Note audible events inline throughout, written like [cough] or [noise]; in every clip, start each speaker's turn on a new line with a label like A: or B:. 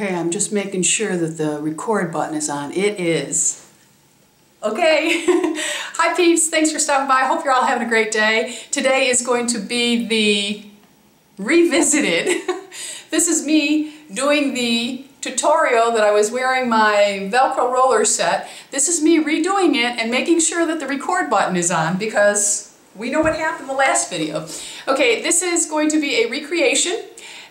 A: Okay, I'm just making sure that the record button is on. It is. Okay, [laughs] hi peeps, thanks for stopping by. I hope you're all having a great day. Today is going to be the revisited. [laughs] this is me doing the tutorial that I was wearing my Velcro roller set. This is me redoing it and making sure that the record button is on because we know what happened in the last video. Okay, this is going to be a recreation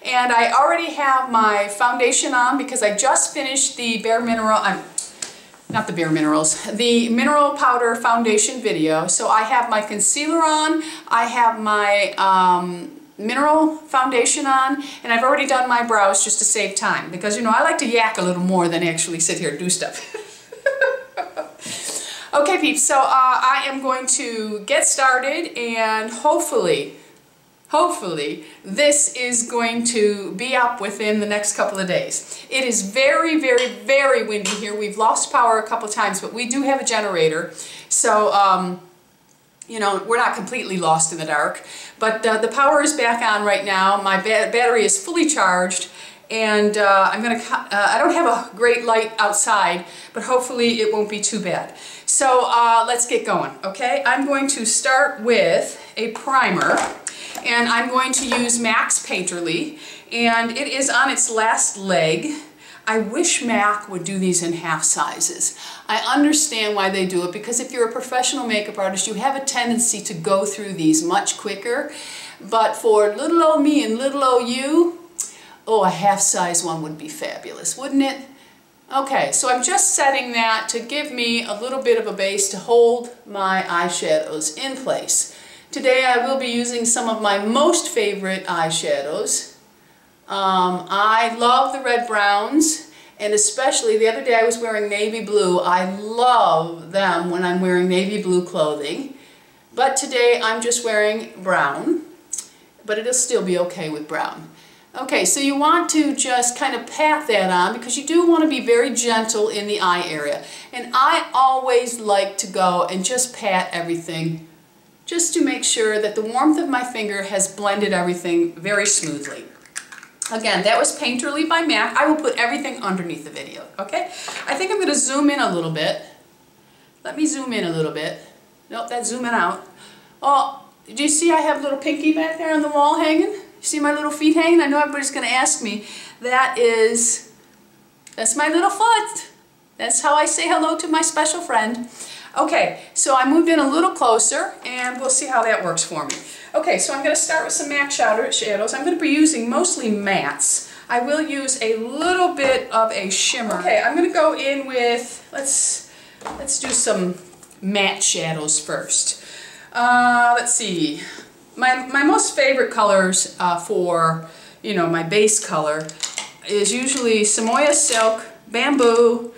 A: and I already have my foundation on because I just finished the Bare Mineral, I'm, not the Bare Minerals, the Mineral Powder Foundation video. So I have my concealer on, I have my um, mineral foundation on, and I've already done my brows just to save time because, you know, I like to yak a little more than actually sit here and do stuff. [laughs] okay, peeps, so uh, I am going to get started and hopefully hopefully this is going to be up within the next couple of days. It is very, very, very windy here. We've lost power a couple times, but we do have a generator. So, um, you know, we're not completely lost in the dark. But uh, the power is back on right now. My ba battery is fully charged. And uh, I'm to, uh, I don't have a great light outside, but hopefully it won't be too bad. So uh, let's get going, okay? I'm going to start with a primer and I'm going to use MAC's Painterly and it is on its last leg. I wish MAC would do these in half sizes. I understand why they do it because if you're a professional makeup artist you have a tendency to go through these much quicker but for little old me and little old you, oh a half size one would be fabulous, wouldn't it? Okay, so I'm just setting that to give me a little bit of a base to hold my eyeshadows in place. Today I will be using some of my most favorite eyeshadows. Um, I love the red browns and especially the other day I was wearing navy blue. I love them when I'm wearing navy blue clothing. But today I'm just wearing brown, but it'll still be okay with brown. Okay, so you want to just kind of pat that on because you do want to be very gentle in the eye area. And I always like to go and just pat everything just to make sure that the warmth of my finger has blended everything very smoothly. Again, that was Painterly by MAC. I will put everything underneath the video, okay? I think I'm going to zoom in a little bit. Let me zoom in a little bit. Nope, that's zooming out. Oh, do you see I have a little pinky back there on the wall hanging? You see my little feet hanging? I know everybody's going to ask me. That is, that's my little foot. That's how I say hello to my special friend. Okay, so I moved in a little closer and we'll see how that works for me. Okay, so I'm going to start with some MAC shadows. I'm going to be using mostly mattes. I will use a little bit of a shimmer. Okay, I'm going to go in with, let's, let's do some matte shadows first. Uh, let's see, my, my most favorite colors uh, for, you know, my base color is usually Samoa Silk, Bamboo,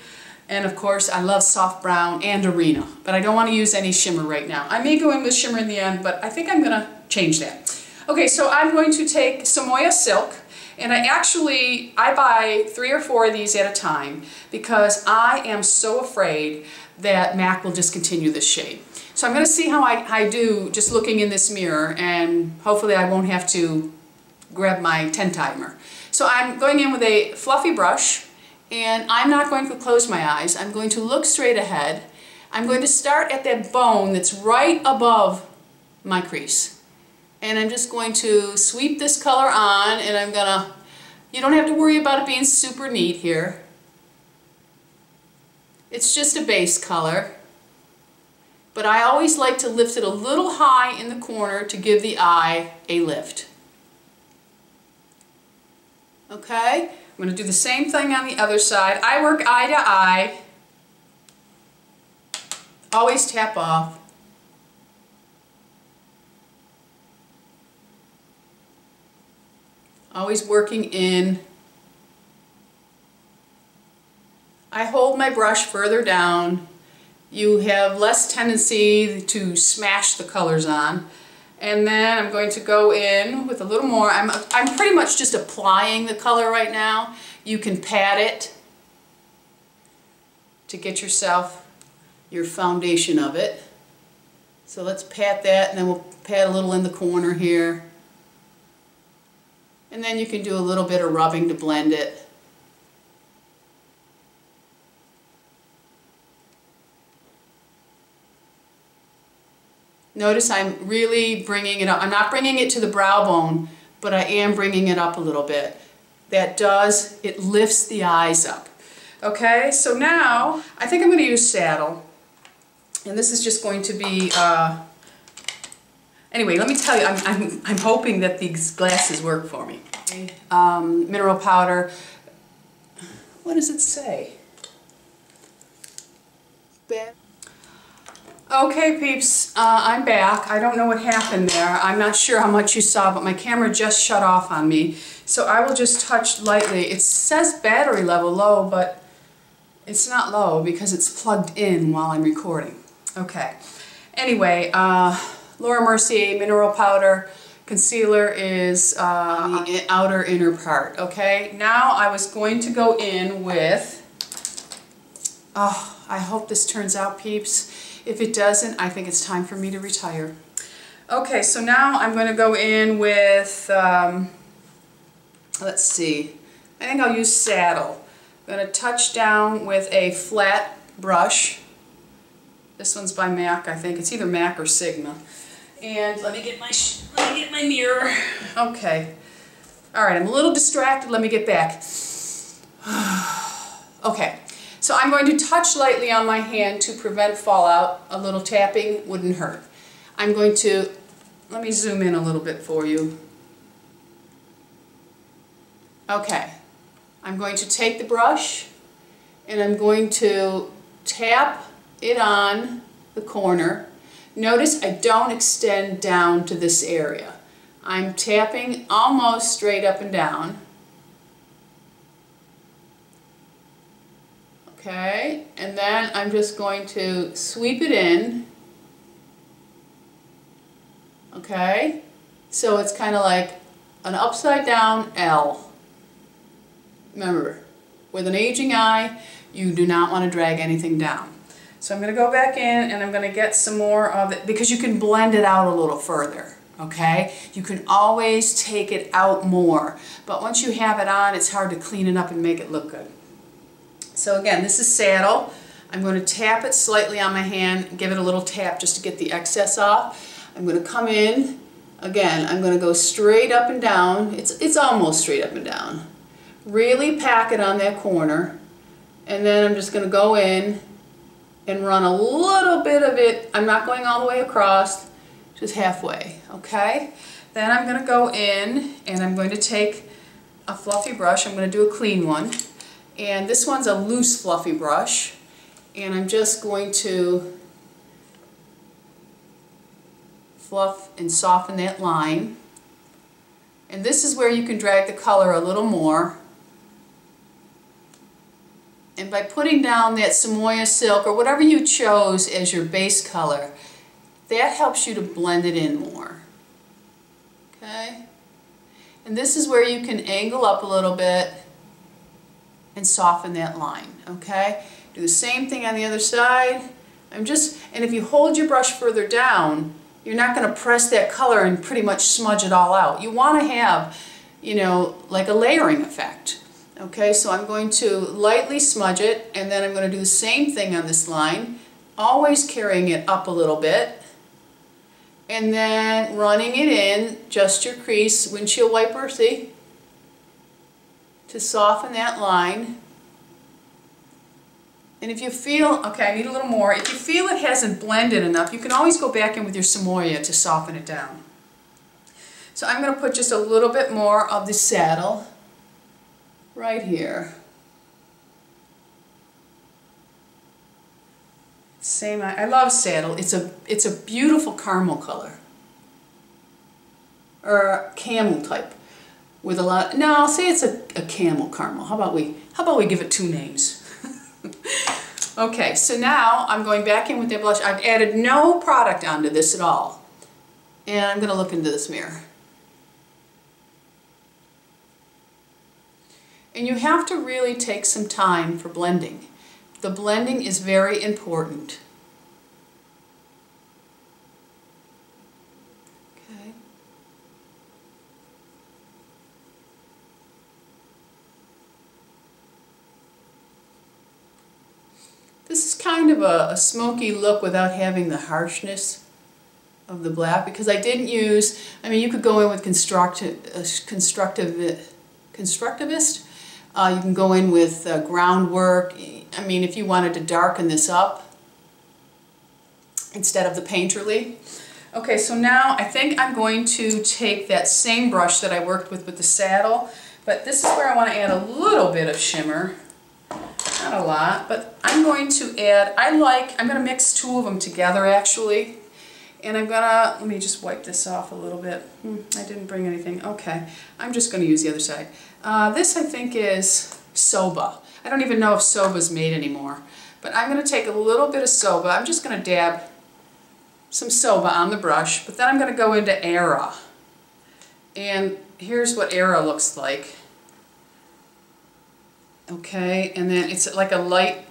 A: and of course, I love soft brown and arena, but I don't want to use any shimmer right now. I may go in with shimmer in the end, but I think I'm going to change that. Okay, so I'm going to take Samoa Silk, and I actually, I buy three or four of these at a time because I am so afraid that MAC will discontinue this shade. So I'm going to see how I, I do just looking in this mirror, and hopefully I won't have to grab my 10 timer. So I'm going in with a fluffy brush, and I'm not going to close my eyes. I'm going to look straight ahead. I'm going to start at that bone that's right above my crease. And I'm just going to sweep this color on and I'm gonna, you don't have to worry about it being super neat here. It's just a base color. But I always like to lift it a little high in the corner to give the eye a lift. Okay? I'm going to do the same thing on the other side. I work eye to eye. Always tap off. Always working in. I hold my brush further down. You have less tendency to smash the colors on. And then I'm going to go in with a little more. I'm, I'm pretty much just applying the color right now. You can pat it to get yourself your foundation of it. So let's pat that and then we'll pat a little in the corner here. And then you can do a little bit of rubbing to blend it. Notice I'm really bringing it up. I'm not bringing it to the brow bone, but I am bringing it up a little bit. That does, it lifts the eyes up. Okay, so now I think I'm going to use saddle. And this is just going to be, uh, anyway, let me tell you, I'm, I'm, I'm hoping that these glasses work for me. Um, mineral powder. What does it say? Okay peeps, uh, I'm back. I don't know what happened there. I'm not sure how much you saw, but my camera just shut off on me. So I will just touch lightly. It says battery level low, but it's not low because it's plugged in while I'm recording. Okay. Anyway, uh, Laura Mercier Mineral Powder Concealer is uh, the outer inner part. Okay. Now I was going to go in with... Oh, I hope this turns out, peeps. If it doesn't, I think it's time for me to retire. Okay, so now I'm going to go in with, um, let's see, I think I'll use Saddle. I'm going to touch down with a flat brush. This one's by MAC, I think. It's either MAC or Sigma. And let me get my let me get my mirror. [laughs] Okay. All right, I'm a little distracted. Let me get back. [sighs] okay. So I'm going to touch lightly on my hand to prevent fallout. A little tapping wouldn't hurt. I'm going to, let me zoom in a little bit for you. Okay, I'm going to take the brush and I'm going to tap it on the corner. Notice I don't extend down to this area. I'm tapping almost straight up and down. Okay, and then I'm just going to sweep it in. Okay, so it's kind of like an upside down L. Remember, with an aging eye, you do not want to drag anything down. So I'm going to go back in and I'm going to get some more of it because you can blend it out a little further. Okay, you can always take it out more, but once you have it on, it's hard to clean it up and make it look good. So again, this is saddle. I'm going to tap it slightly on my hand, give it a little tap just to get the excess off. I'm going to come in, again, I'm going to go straight up and down. It's, it's almost straight up and down. Really pack it on that corner. And then I'm just going to go in and run a little bit of it. I'm not going all the way across, just halfway, okay? Then I'm going to go in and I'm going to take a fluffy brush. I'm going to do a clean one. And this one's a loose fluffy brush. And I'm just going to fluff and soften that line. And this is where you can drag the color a little more. And by putting down that Samoa silk or whatever you chose as your base color, that helps you to blend it in more. Okay? And this is where you can angle up a little bit and soften that line, okay? Do the same thing on the other side. I'm just, and if you hold your brush further down, you're not going to press that color and pretty much smudge it all out. You want to have, you know, like a layering effect. Okay, so I'm going to lightly smudge it and then I'm going to do the same thing on this line, always carrying it up a little bit and then running it in, just your crease, windshield wiper, see? To soften that line. And if you feel, okay, I need a little more. If you feel it hasn't blended enough, you can always go back in with your Samoa to soften it down. So I'm going to put just a little bit more of the saddle right here. Same, I love saddle. It's a, it's a beautiful caramel color. Or camel type with a lot, no, I'll say it's a, a camel caramel. How about we, how about we give it two names? [laughs] okay, so now I'm going back in with the blush. I've added no product onto this at all. And I'm going to look into this mirror. And you have to really take some time for blending. The blending is very important. This is kind of a, a smoky look without having the harshness of the black because I didn't use, I mean you could go in with constructive, uh, constructive, constructivist, uh, you can go in with uh, groundwork, I mean if you wanted to darken this up instead of the painterly. Okay, so now I think I'm going to take that same brush that I worked with with the saddle, but this is where I want to add a little bit of shimmer. Not a lot, but I'm going to add, I like, I'm going to mix two of them together actually. And I'm gonna, let me just wipe this off a little bit. Hmm, I didn't bring anything. Okay, I'm just gonna use the other side. Uh, this I think is Soba. I don't even know if Soba's made anymore. But I'm gonna take a little bit of Soba. I'm just gonna dab some Soba on the brush, but then I'm gonna go into Era. And here's what Era looks like. Okay, and then it's like a light,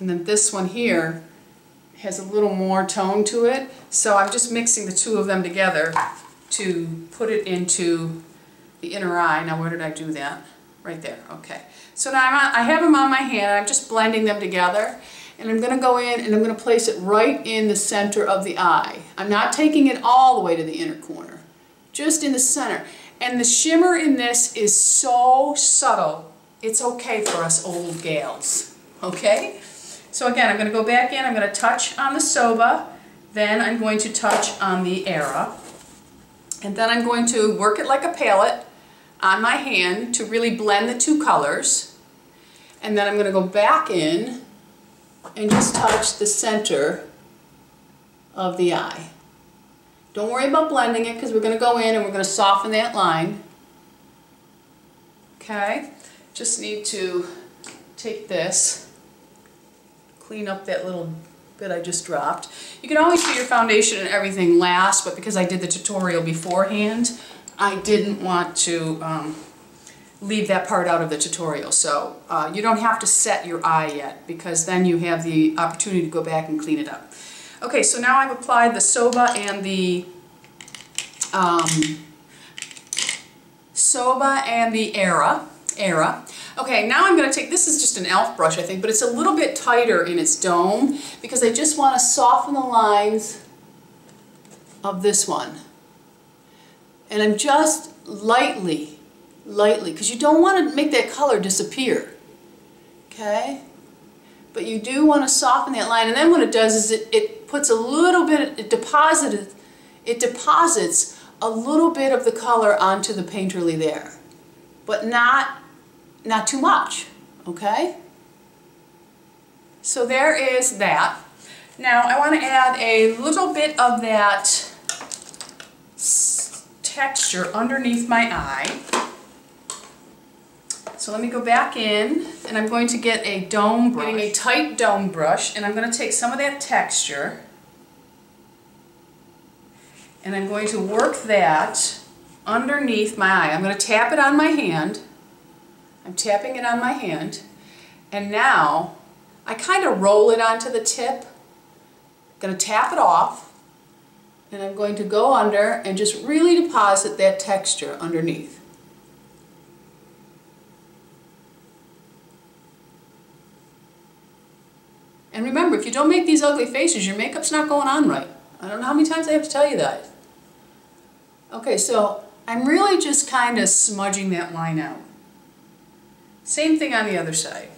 A: and then this one here has a little more tone to it. So I'm just mixing the two of them together to put it into the inner eye. Now where did I do that? Right there, okay. So now on, I have them on my hand, I'm just blending them together. And I'm going to go in and I'm going to place it right in the center of the eye. I'm not taking it all the way to the inner corner, just in the center. And the shimmer in this is so subtle, it's okay for us old gals, okay? So again, I'm going to go back in, I'm going to touch on the Soba, then I'm going to touch on the Era, and then I'm going to work it like a palette on my hand to really blend the two colors. And then I'm going to go back in and just touch the center of the eye. Don't worry about blending it because we're going to go in and we're going to soften that line. Okay, just need to take this, clean up that little bit I just dropped. You can always do your foundation and everything last, but because I did the tutorial beforehand, I didn't want to um, leave that part out of the tutorial. So uh, you don't have to set your eye yet because then you have the opportunity to go back and clean it up. Okay, so now I've applied the Soba and the um, Soba and the Era. Era. Okay, now I'm going to take, this is just an e.l.f. brush I think, but it's a little bit tighter in its dome because I just want to soften the lines of this one. And I'm just lightly lightly because you don't want to make that color disappear. Okay? But you do want to soften that line and then what it does is it, it puts a little bit, it deposits, it deposits a little bit of the color onto the painterly there. But not, not too much. Okay? So there is that. Now I want to add a little bit of that texture underneath my eye. So let me go back in and I'm going to get a dome brush. Getting a tight dome brush and I'm going to take some of that texture and I'm going to work that underneath my eye. I'm going to tap it on my hand. I'm tapping it on my hand and now I kind of roll it onto the tip. I'm going to tap it off and I'm going to go under and just really deposit that texture underneath. And remember, if you don't make these ugly faces, your makeup's not going on right. I don't know how many times I have to tell you that. Okay, so I'm really just kind of smudging that line out. Same thing on the other side.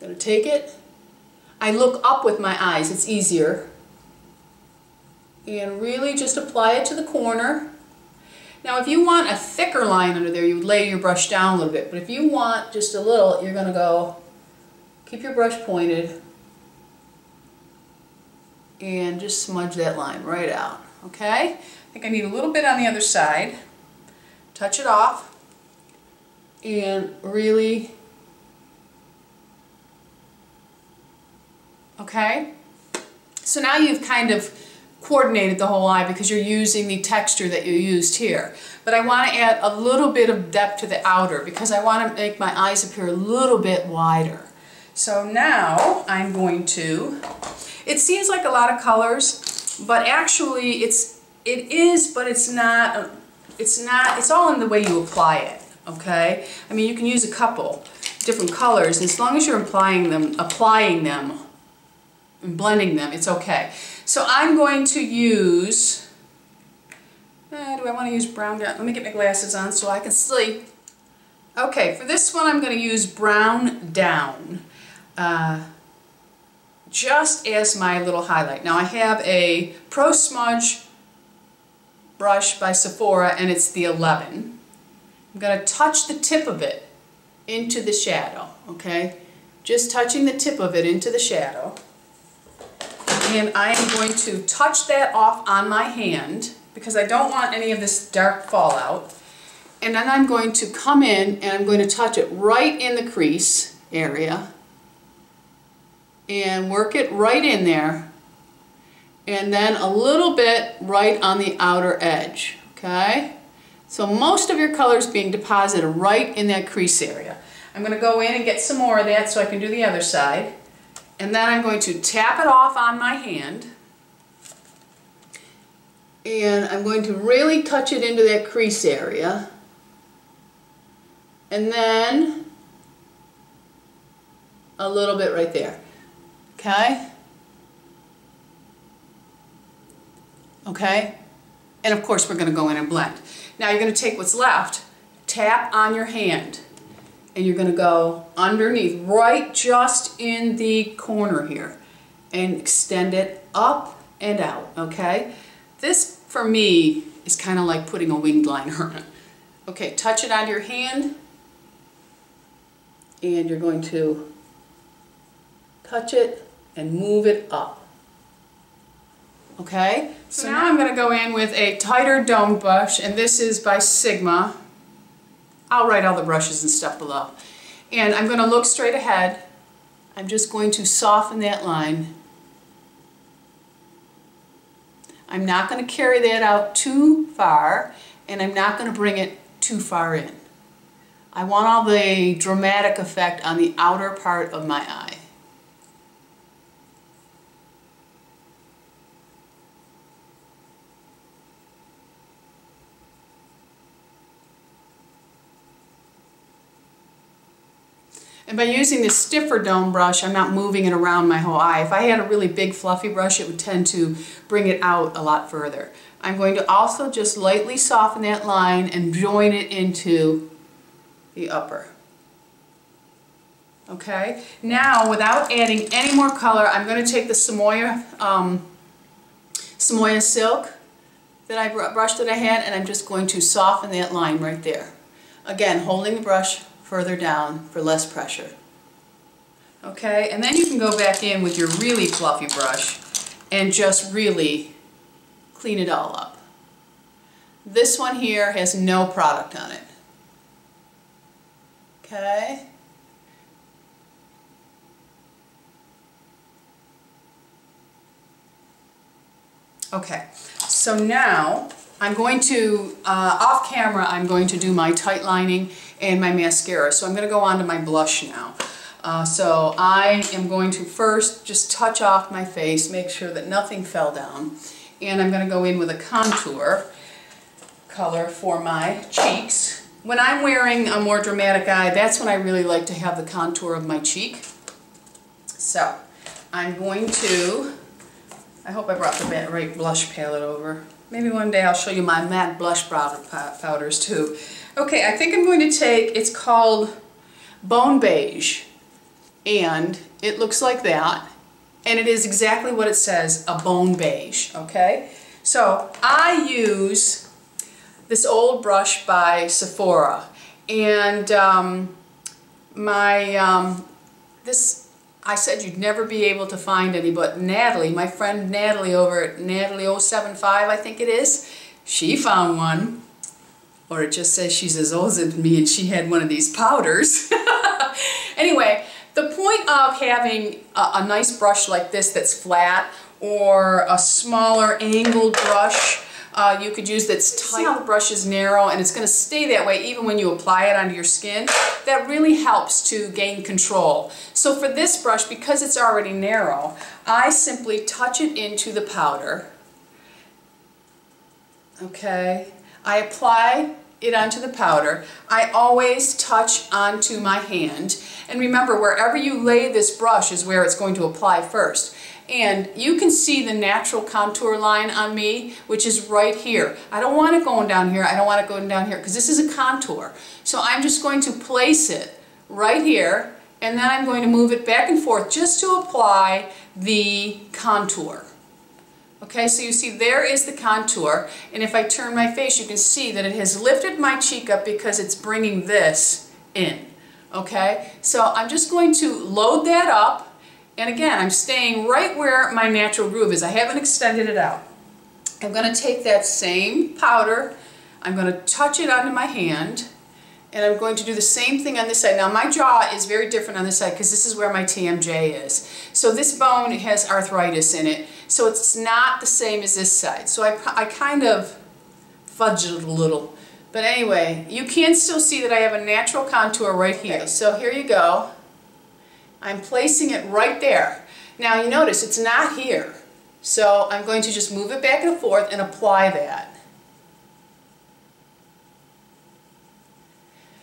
A: To take it. I look up with my eyes, it's easier. And really just apply it to the corner. Now if you want a thicker line under there, you would lay your brush down a little bit. But if you want just a little, you're going to go, keep your brush pointed, and just smudge that line right out. Okay? I think I need a little bit on the other side. Touch it off, and really, okay? So now you've kind of coordinated the whole eye because you're using the texture that you used here. But I want to add a little bit of depth to the outer because I want to make my eyes appear a little bit wider. So now I'm going to, it seems like a lot of colors, but actually it's, it is, but it's not, it's not, it's all in the way you apply it, okay? I mean, you can use a couple different colors as long as you're applying them, applying them and blending them, it's okay. So I'm going to use, uh, do I want to use brown? Down? Let me get my glasses on so I can see. Okay, for this one I'm going to use brown down. Uh, just as my little highlight. Now I have a Pro Smudge brush by Sephora and it's the 11. I'm going to touch the tip of it into the shadow, okay? Just touching the tip of it into the shadow. And I am going to touch that off on my hand because I don't want any of this dark fallout. And then I'm going to come in and I'm going to touch it right in the crease area and work it right in there and then a little bit right on the outer edge, okay? So most of your color is being deposited right in that crease area. I'm going to go in and get some more of that so I can do the other side. And then I'm going to tap it off on my hand. And I'm going to really touch it into that crease area. And then a little bit right there. Okay? Okay? And of course we're going to go in and blend. Now you're going to take what's left, tap on your hand, and you're going to go underneath, right just in the corner here, and extend it up and out, okay? This, for me, is kind of like putting a winged liner. [laughs] Okay, touch it on your hand, and you're going to touch it and move it up. Okay, so now I'm going to go in with a tighter dome brush, and this is by Sigma. I'll write all the brushes and stuff below. And I'm going to look straight ahead. I'm just going to soften that line. I'm not going to carry that out too far, and I'm not going to bring it too far in. I want all the dramatic effect on the outer part of my eye. And by using this stiffer dome brush, I'm not moving it around my whole eye. If I had a really big fluffy brush, it would tend to bring it out a lot further. I'm going to also just lightly soften that line and join it into the upper. Okay, now without adding any more color, I'm going to take the Samoa, um, Samoa Silk that I brushed that I had and I'm just going to soften that line right there. Again, holding the brush further down for less pressure. Okay, and then you can go back in with your really fluffy brush and just really clean it all up. This one here has no product on it. Okay. Okay, so now I'm going to, uh, off camera, I'm going to do my tight lining and my mascara. So I'm going to go on to my blush now. Uh, so I am going to first just touch off my face, make sure that nothing fell down. And I'm going to go in with a contour color for my cheeks. When I'm wearing a more dramatic eye, that's when I really like to have the contour of my cheek. So I'm going to, I hope I brought the right blush palette over. Maybe one day I'll show you my matte blush powders too. Okay, I think I'm going to take, it's called Bone Beige, and it looks like that, and it is exactly what it says, a bone beige, okay? So I use this old brush by Sephora, and um, my, um, this I said you'd never be able to find any, but Natalie, my friend Natalie over at Natalie075, I think it is, she found one. Or it just says she's as old as me and she had one of these powders. [laughs] anyway, the point of having a, a nice brush like this that's flat or a smaller angled brush uh, you could use that's tight. The brush is narrow and it's going to stay that way even when you apply it onto your skin. That really helps to gain control. So for this brush, because it's already narrow, I simply touch it into the powder. Okay. I apply it onto the powder, I always touch onto my hand. And remember, wherever you lay this brush is where it's going to apply first. And you can see the natural contour line on me, which is right here. I don't want it going down here. I don't want it going down here because this is a contour. So I'm just going to place it right here and then I'm going to move it back and forth just to apply the contour. Okay, so you see there is the contour, and if I turn my face, you can see that it has lifted my cheek up because it's bringing this in. Okay, so I'm just going to load that up, and again, I'm staying right where my natural groove is. I haven't extended it out. I'm going to take that same powder, I'm going to touch it onto my hand, and I'm going to do the same thing on this side. Now my jaw is very different on this side because this is where my TMJ is. So this bone has arthritis in it, so it's not the same as this side. So I, I kind of fudged it a little. But anyway, you can still see that I have a natural contour right here. So here you go. I'm placing it right there. Now you notice it's not here. So I'm going to just move it back and forth and apply that.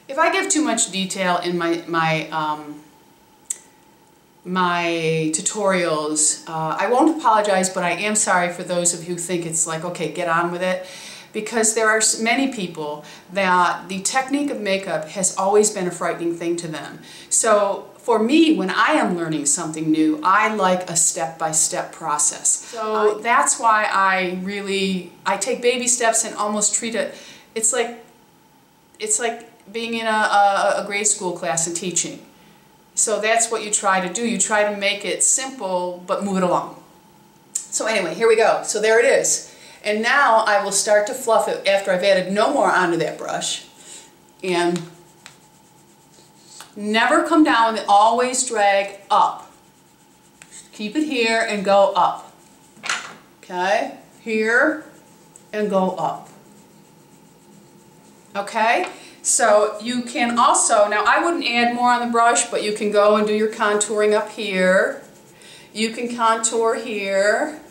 A: If I give too much detail in my, my, um, my tutorials, uh, I won't apologize, but I am sorry for those of you who think it's like, okay, get on with it. Because there are many people that the technique of makeup has always been a frightening thing to them. So for me, when I am learning something new, I like a step-by-step -step process. So I, that's why I really, I take baby steps and almost treat it, it's like, it's like being in a, a, a grade school class and teaching. So that's what you try to do. You try to make it simple, but move it along. So anyway, here we go. So there it is. And now I will start to fluff it after I've added no more onto that brush. And never come down, always drag up. Keep it here and go up. Okay? Here and go up. Okay? So you can also, now I wouldn't add more on the brush, but you can go and do your contouring up here. You can contour here.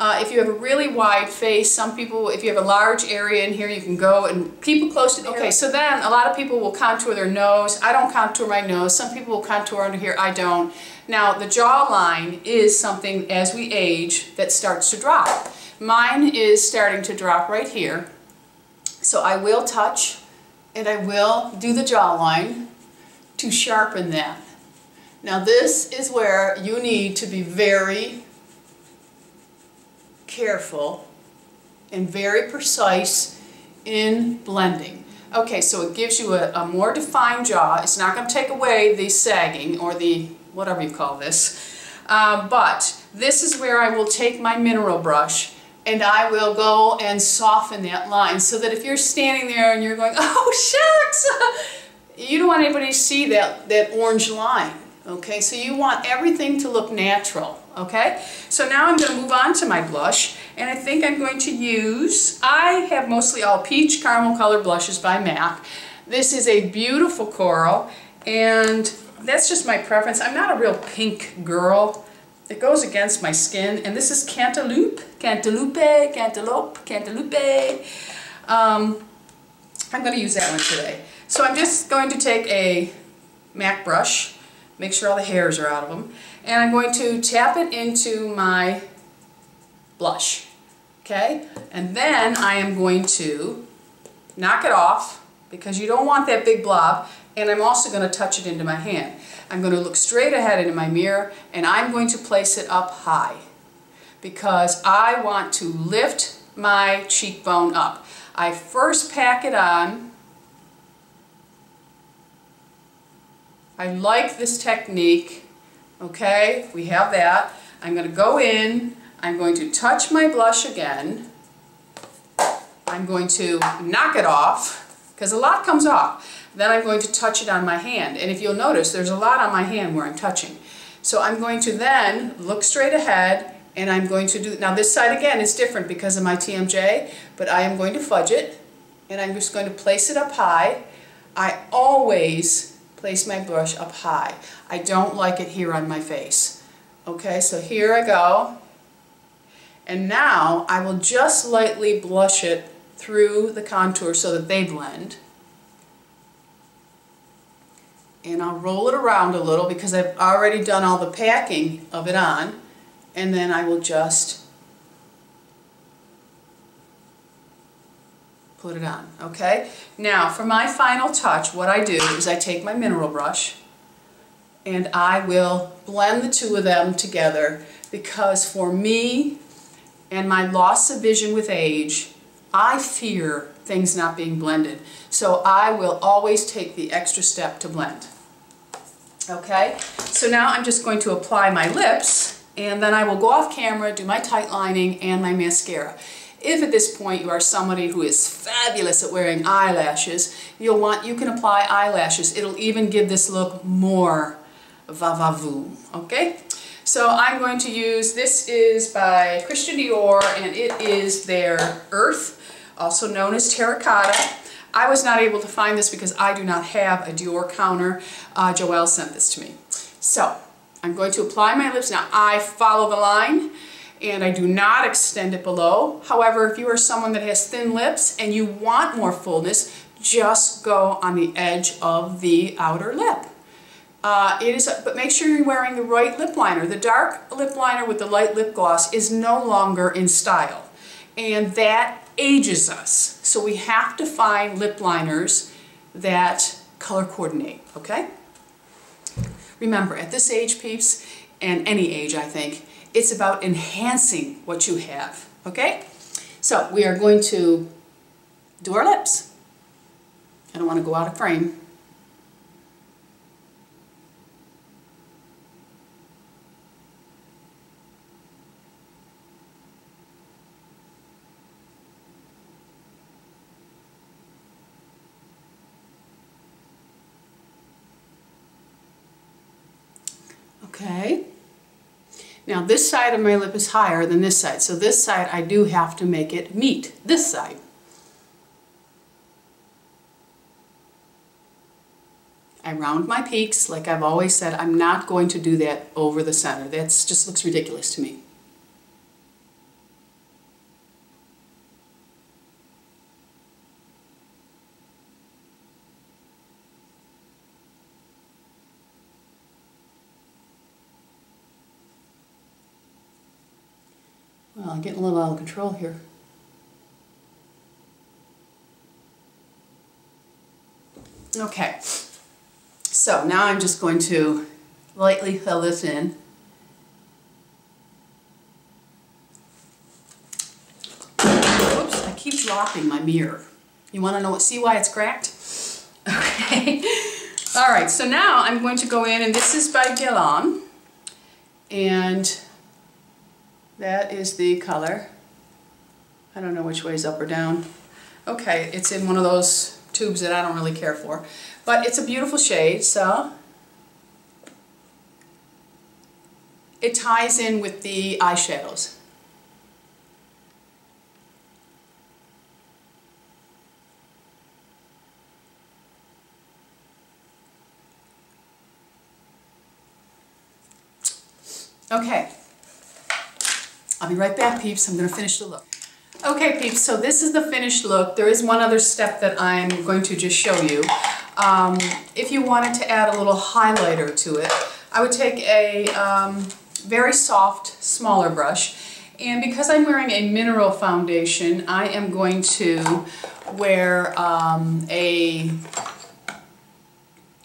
A: Uh, if you have a really wide face, some people, if you have a large area in here, you can go and keep it close to the Okay, so then a lot of people will contour their nose. I don't contour my nose. Some people will contour under here. I don't. Now, the jawline is something, as we age, that starts to drop. Mine is starting to drop right here. So I will touch and I will do the jawline to sharpen that. Now this is where you need to be very careful and very precise in blending. Okay, so it gives you a, a more defined jaw. It's not going to take away the sagging or the whatever you call this. Uh, but this is where I will take my mineral brush and I will go and soften that line so that if you're standing there and you're going, [laughs] oh shucks, [laughs] you don't want anybody to see that, that orange line. Okay, so you want everything to look natural. Okay, so now I'm going to move on to my blush and I think I'm going to use, I have mostly all peach caramel color blushes by MAC. This is a beautiful coral and that's just my preference. I'm not a real pink girl. It goes against my skin, and this is Cantaloupe, Cantaloupe, Cantaloupe, Cantaloupe. Um, I'm going to use that one today. So I'm just going to take a MAC brush, make sure all the hairs are out of them, and I'm going to tap it into my blush, okay? And then I am going to knock it off, because you don't want that big blob, and I'm also going to touch it into my hand. I'm going to look straight ahead into my mirror and I'm going to place it up high because I want to lift my cheekbone up. I first pack it on. I like this technique. Okay, we have that. I'm going to go in. I'm going to touch my blush again. I'm going to knock it off because a lot comes off. Then I'm going to touch it on my hand. And if you'll notice, there's a lot on my hand where I'm touching. So I'm going to then look straight ahead and I'm going to do, now this side again is different because of my TMJ, but I am going to fudge it and I'm just going to place it up high. I always place my brush up high. I don't like it here on my face. Okay, so here I go. And now I will just lightly blush it through the contour so that they blend. And I'll roll it around a little because I've already done all the packing of it on. And then I will just put it on, okay? Now, for my final touch, what I do is I take my mineral brush and I will blend the two of them together because for me and my loss of vision with age, I fear things not being blended. So I will always take the extra step to blend. Okay, so now I'm just going to apply my lips and then I will go off camera, do my tight lining and my mascara. If at this point you are somebody who is fabulous at wearing eyelashes, you'll want, you can apply eyelashes. It'll even give this look more va-va-voom, okay? So I'm going to use, this is by Christian Dior and it is their Earth, also known as Terracotta. I was not able to find this because I do not have a Dior counter. Uh, Joelle sent this to me. So I'm going to apply my lips. Now I follow the line and I do not extend it below. However, if you are someone that has thin lips and you want more fullness, just go on the edge of the outer lip. Uh, it is, but make sure you're wearing the right lip liner. The dark lip liner with the light lip gloss is no longer in style. And that ages us. So we have to find lip liners that color coordinate, okay? Remember, at this age, peeps, and any age, I think, it's about enhancing what you have, okay? So we are going to do our lips. I don't want to go out of frame. Okay. Now this side of my lip is higher than this side, so this side I do have to make it meet this side. I round my peaks, like I've always said, I'm not going to do that over the center. That just looks ridiculous to me. I'm getting a little out of control here. Okay, so now I'm just going to lightly fill this in. Oops, I keep dropping my mirror. You want to know what, see why it's cracked? [laughs] Okay. All right, so now I'm going to go in, and this is by Guerlain, and that is the color. I don't know which way is up or down. Okay, it's in one of those tubes that I don't really care for. But it's a beautiful shade, so it ties in with the eyeshadows. Okay, be right back, peeps. I'm going to finish the look. Okay, peeps, so this is the finished look. There is one other step that I'm going to just show you. Um, if you wanted to add a little highlighter to it, I would take a um, very soft, smaller brush. And because I'm wearing a mineral foundation, I am going to wear um, a,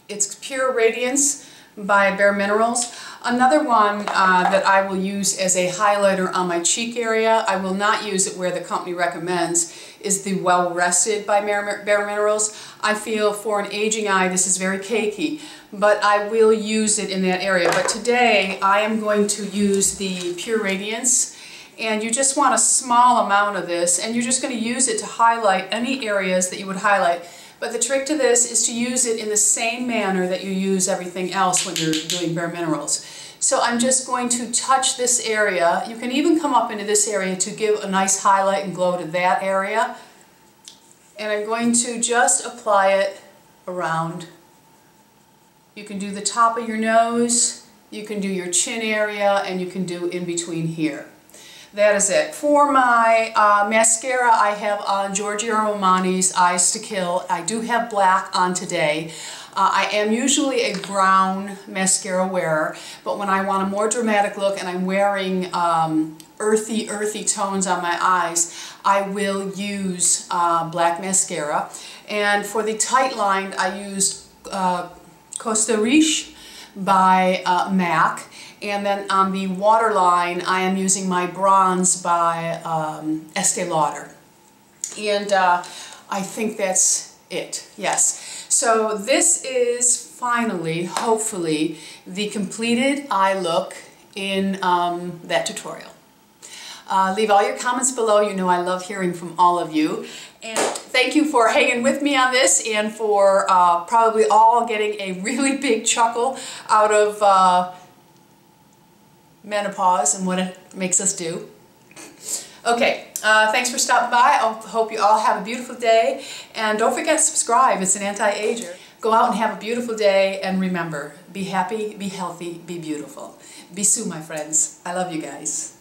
A: it's Pure Radiance by Bare Minerals. Another one uh, that I will use as a highlighter on my cheek area, I will not use it where the company recommends, is the Well Rested by Bare Minerals. I feel for an aging eye this is very cakey, but I will use it in that area. But today I am going to use the Pure Radiance and you just want a small amount of this and you're just going to use it to highlight any areas that you would highlight. But the trick to this is to use it in the same manner that you use everything else when you're doing bare minerals. So I'm just going to touch this area. You can even come up into this area to give a nice highlight and glow to that area. And I'm going to just apply it around. You can do the top of your nose, you can do your chin area, and you can do in between here. that is it. For my uh, mascara, I have on Giorgio Armani's Eyes to Kill. I do have black on today. Uh, I am usually a brown mascara wearer, but when I want a more dramatic look and I'm wearing um, earthy, earthy tones on my eyes, I will use uh, black mascara. And for the tight line, I used uh, Costa Riche by uh, MAC. And then on the waterline, I am using my bronze by um, Estee Lauder. And uh, I think that's it, yes. So this is finally, hopefully, the completed eye look in um, that tutorial. Uh, leave all your comments below. You know I love hearing from all of you. And thank you for hanging with me on this and for uh, probably all getting a really big chuckle out of uh, menopause and what it makes us do. Okay, uh, thanks for stopping by. I hope you all have a beautiful day. And don't forget to subscribe. It's an anti-ager. Go out and have a beautiful day. And remember, be happy, be healthy, be beautiful. Be Bisous, my friends. I love you guys.